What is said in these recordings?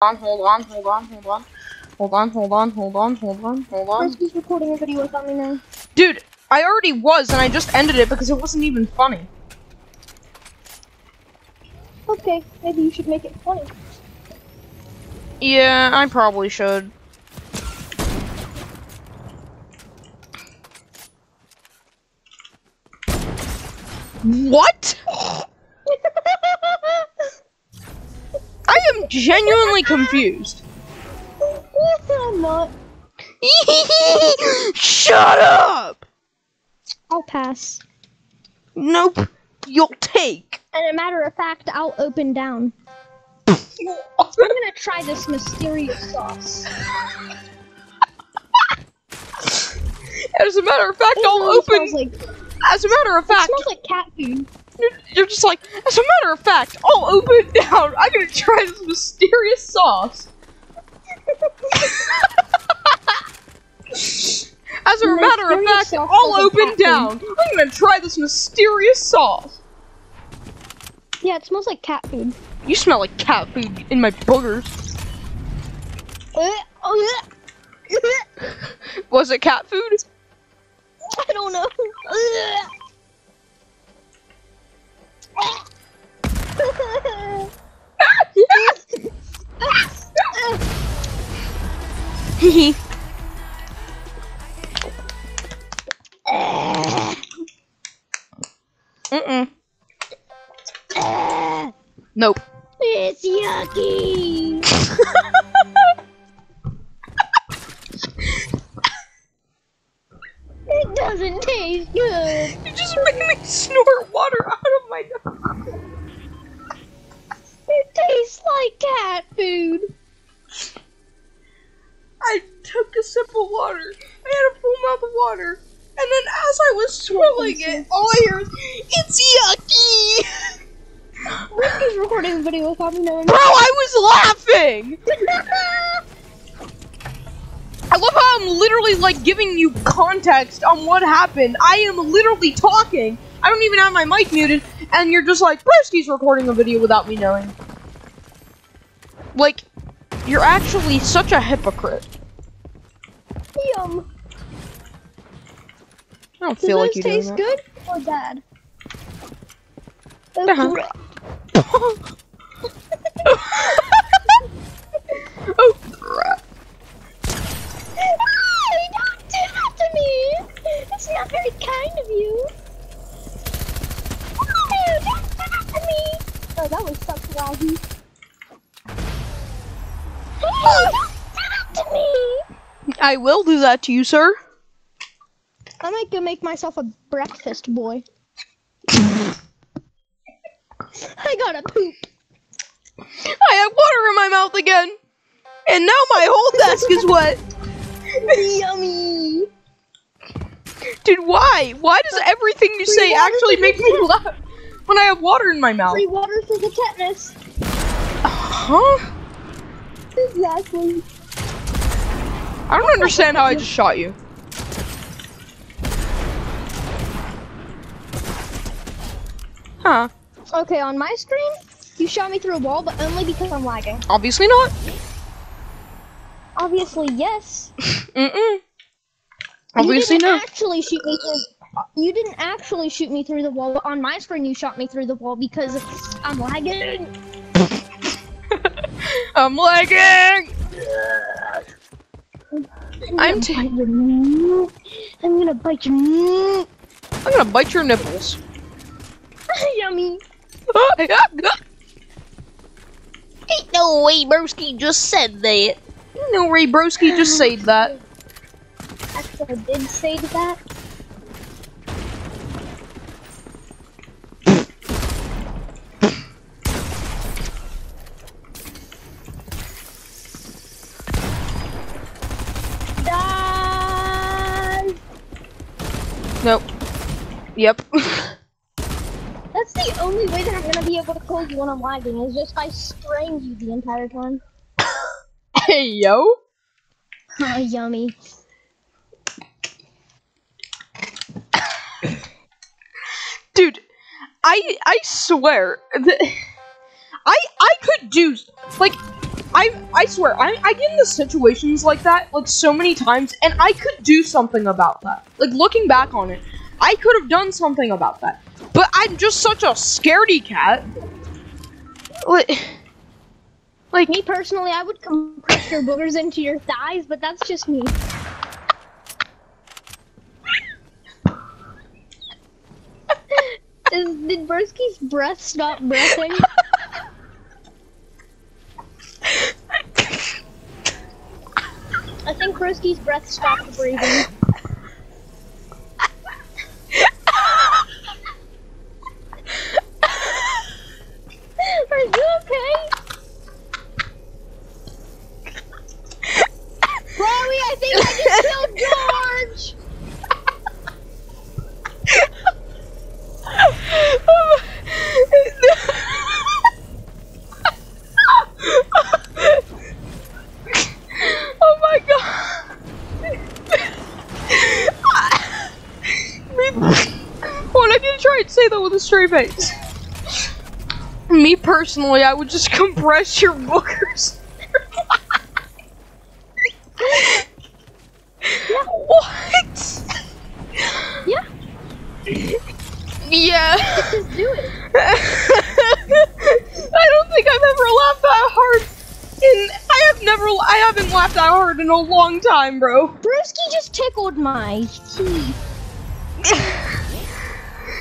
on, hold on, hold on, hold on. Hold on, hold on, hold on, hold on, hold on. Recording a video without me now. Dude, I already was, and I just ended it because it wasn't even funny. Okay, maybe you should make it funny. Yeah, I probably should. What? I am genuinely confused. Yes, I'm not. Shut up! I'll pass. Nope. You'll take. And a matter of fact, I'll open down. I'm gonna try this mysterious sauce. As a matter of fact, It I'll open. like, As a matter of fact, it smells like cat food. You're, just like. As a matter of fact, I'll open it down. I'm gonna try this mysterious sauce. As a matter of fact, I'll open down. I'm gonna try this mysterious sauce. Yeah, it smells like cat food. You smell like cat food in my boogers. Was it cat food? I don't know. Mm-mm. Nope. it's yucky. took a sip of water. I had a full mouth of water. And then as I was swirling it, all I hear is, It's yucky! Risky's recording a video without me knowing. Bro, I was laughing! I love how I'm literally like giving you context on what happened. I am literally talking. I don't even have my mic muted, and you're just like, Broski's recording a video without me knowing. Like, you're actually such a hypocrite. Yum. I don't Does feel like you doing taste good or bad? Uh-huh. oh crap. Hey, don't do that to me! It's not very kind of you. Oh, don't do that to me! Oh, that was such laggy. I will do that to you, sir. I might go make myself a breakfast boy. I gotta poop. I have water in my mouth again. And now my whole desk is wet. Yummy! Dude, why? Why does everything you say actually make me laugh when I have water in my mouth? Free water for the tetanus. Huh? Exactly. I don't understand how I just shot you. Huh. Okay, on my screen, you shot me through a wall, but only because I'm lagging. Obviously not. Obviously, yes. Mm-mm. Obviously you didn't not. actually shoot me through. You didn't actually shoot me through the wall. but On my screen, you shot me through the wall because I'm lagging. I'm lagging. I'm t- bite your. I'm gonna bite your. I'm gonna bite your nipples. Yummy. Ain't no way Broski just said that. Ain't no way Broski just said that. Actually, I did say that. Nope. Yep. That's the only way that I'm gonna be able to kill you when I'm lagging is just by spraying you the entire time. hey, yo. Oh, yummy. Dude, I I swear that I I could do like I I swear I I get into situations like that like so many times, and I could do something about that. Like looking back on it, I could have done something about that, but I'm just such a scaredy cat. Like, like Me personally, I would compress your boogers into your thighs, but that's just me. Did Bursky's breath stop breathing? I think Bursky's breath stopped breathing. Are you okay? Rory, I think I just killed George! oh my god. What I can try and say that with a straight face. Me personally, I would just compress your boogers. what? Yeah, Yeah. just do it. I don't think I've ever laughed that hard. In I have never I haven't laughed that hard in a long time, bro. Brewski just tickled my teeth.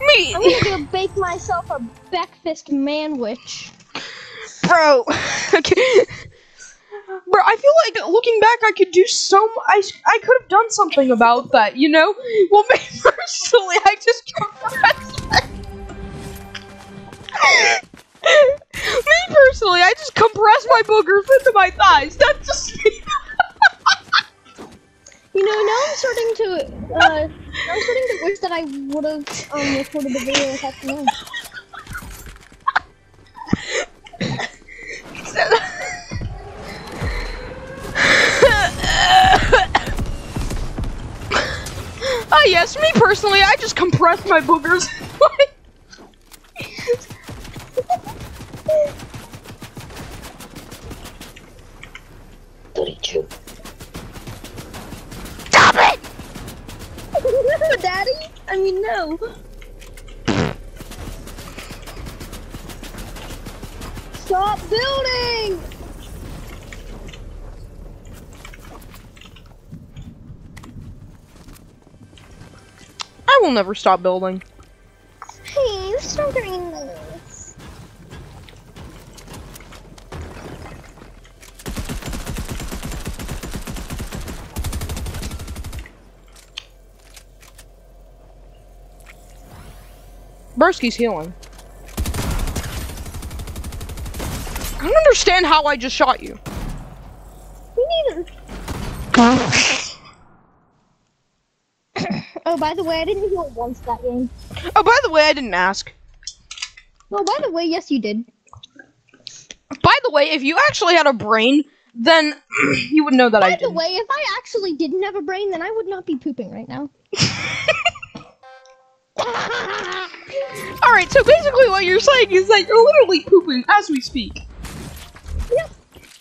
Me, I'm gonna go bake myself a breakfast manwich. bro. okay. Bro, I feel like looking back, I could do so. m- I I could have done something about that, you know. Well, me personally, I just compressed. my- me personally, I just compressed my boogers into my thighs. That's just me. You know, now I'm starting to, uh, now I'm starting to wish that I would have um, recorded the video this afternoon. Ah, yes, me personally, I just compressed my boogers. Thirty-two. Stop it! Daddy? I mean, no. Stop building! I will never stop building. Hey, you're so doing this. Bursky's healing. I don't understand how I just shot you. Me neither. oh, by the way, I didn't heal once that game. Oh, by the way, I didn't ask. Oh, by the way, yes, you did. By the way, if you actually had a brain, then you would know that I did. By the way, if I actually didn't have a brain, then I would not be pooping right now. All right, so basically what you're saying is that you're literally pooping as we speak. Yep.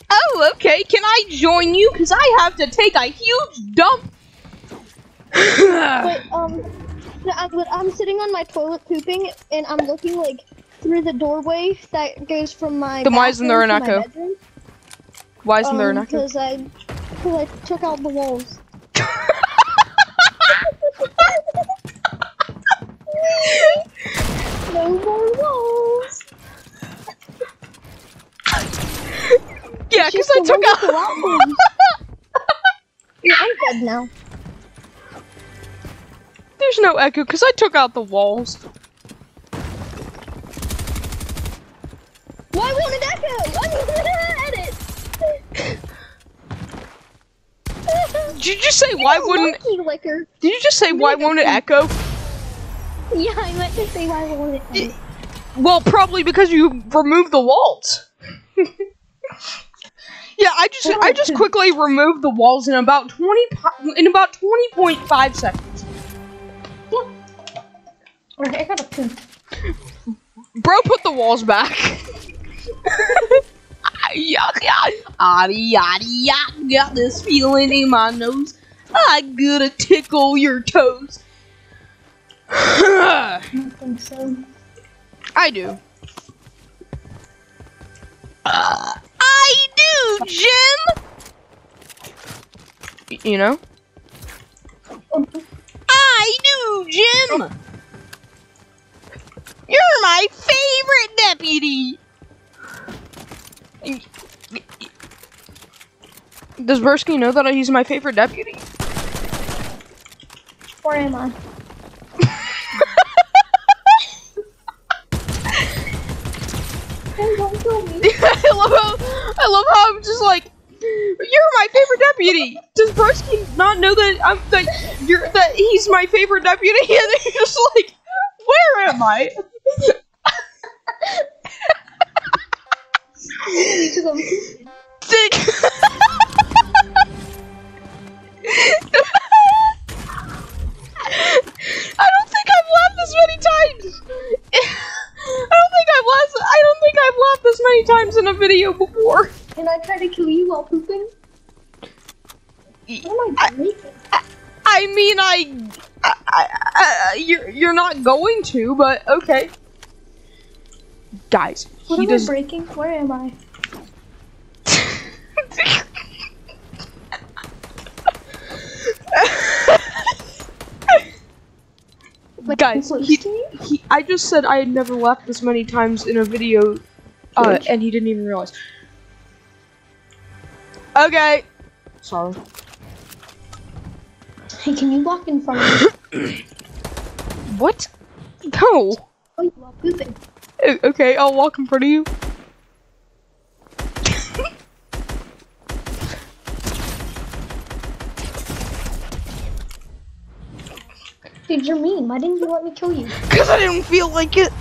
Oh, okay. Can I join you? Cause I have to take a huge dump. But um, I'm, but I'm sitting on my toilet pooping, and I'm looking like through the doorway that goes from my. Then why isn't there an echo? Why isn't there an Um, echo? Because I, cause I took out the walls. No more walls. yeah, cause I took out. yeah, I'm dead now. There's no echo because I took out the walls. Why won't it echo? I'm gonna edit. Did you just say why wouldn't? Did you just say why won't it echo? Yeah, I meant to say why won't it. Well, probably because you removed the walls. yeah, I just I just quickly removed the walls in about twenty in about twenty point five seconds. I gotta poop. Bro, put the walls back. yuck, yuck. Yaddy, yaddy, yuck. Got this feeling in my nose. I gotta tickle your toes. I don't think so. I do. Uh, I do, Jim. You know? I do, Jim. You're my favorite deputy. Does Bursky know that he's my favorite deputy? Where am I? Don't kill me. I love how I love how I'm just like you're my favorite deputy. Does Bursky not know that I'm that you're that he's my favorite deputy? And then he's just like, where am I? Dick. I don't think I've laughed this many times. I don't think I've laughed. I don't think I've laughed this many times in a video before. Can I try to kill you while pooping? Oh what am I breaking? I mean, I, I, I, I you're you're not going to, but okay. Guys, What he am does. I breaking? Where am I? Guys, he, he, I just said I had never laughed this many times in a video, uh, and he didn't even realize. Okay. Sorry. Hey, can you walk in front of me? What? No. Oh, you pooping. Okay, I'll walk in front of you. Dude, you're mean. Why didn't you let me kill you? Cause I didn't feel like it.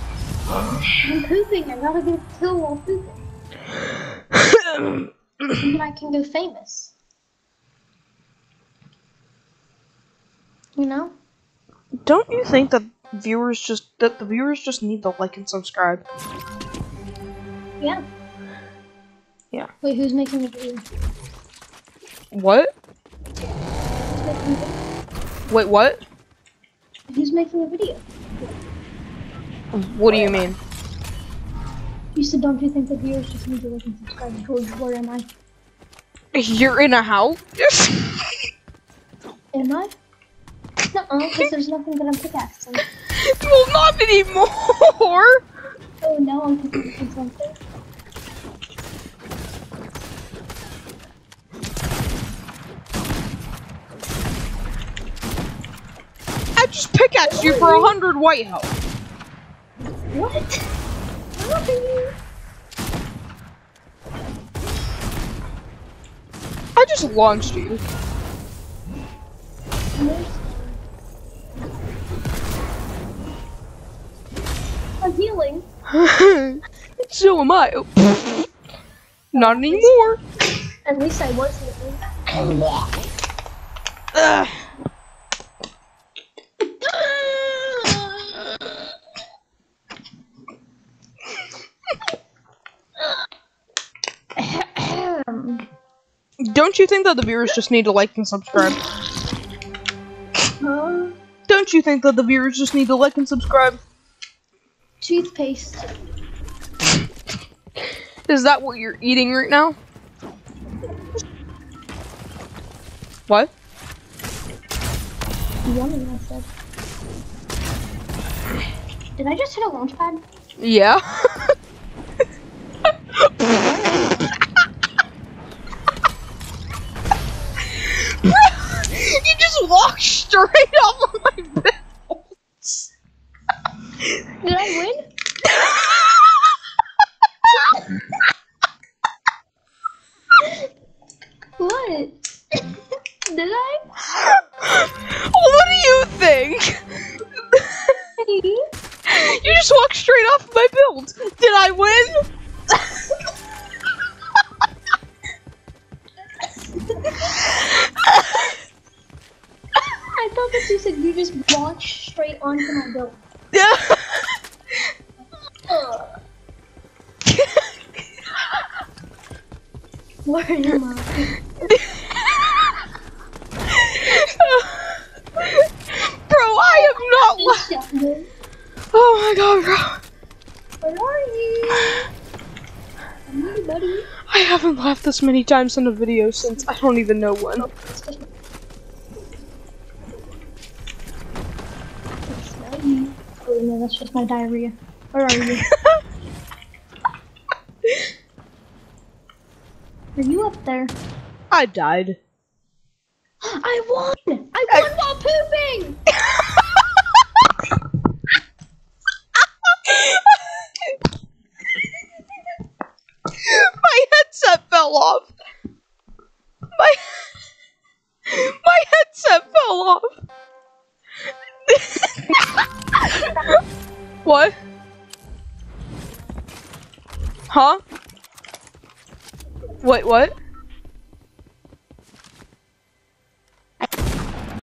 I'm pooping. I gotta get a kill while pooping. Then I can go famous. You know? Don't you think that viewers just that the viewers just need to like and subscribe? Yeah. Yeah. Wait, who's making the video? What? Making the video? Wait, what? Who's making the video? What do you mean? You said, don't you think the viewers just need to like and subscribe? George, where am I? You're in a house? Am I? No, because there's nothing that I'm pickaxing. well, not anymore. Oh, now I'm pickaxing something. I just pickaxed you for a hundred white health. What? What are you? I just launched you. I'm healing. so am I. Not anymore. At least I was healing. Ugh. Don't you think that the viewers just need to like and subscribe? huh? Don't you think that the viewers just need to like and subscribe? Toothpaste. Is that what you're eating right now? What? Yummy, I said. Did I just hit a launch pad? Yeah. you just walked straight off of my belt. Did I win? what? Did I? what do you think? you just walked straight off of my build. Did I win? Where am I? bro, I am not. Oh my god, bro. Where are you? Buddy. I haven't laughed this many times in a video since I don't even know when. It's just- I smell you. Oh no, that's just my diarrhea. Where are you? Are you up there? I died. I won! I won while pooping! my headset fell off. My my headset fell off. what? Huh? Wait, what?